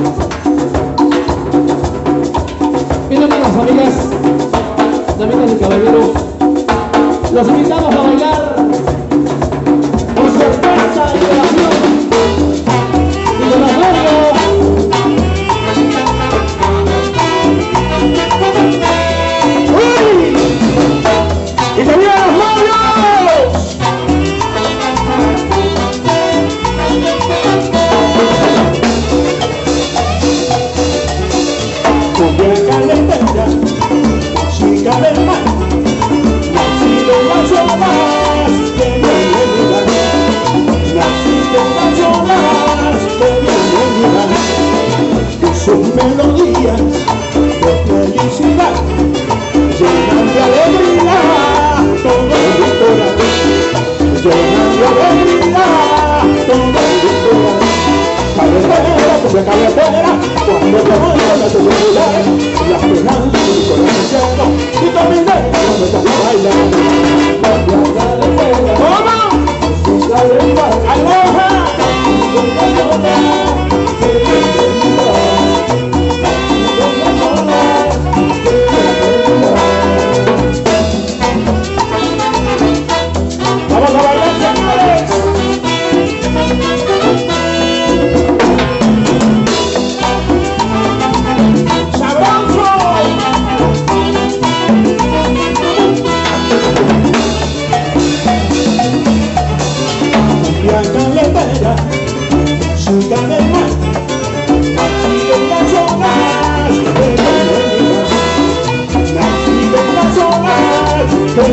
you. Mujer calentera, chica del mar, nacido que nacido que que su melodía se me afuera cuando te a tu lugar, las penas de mi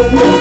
with me.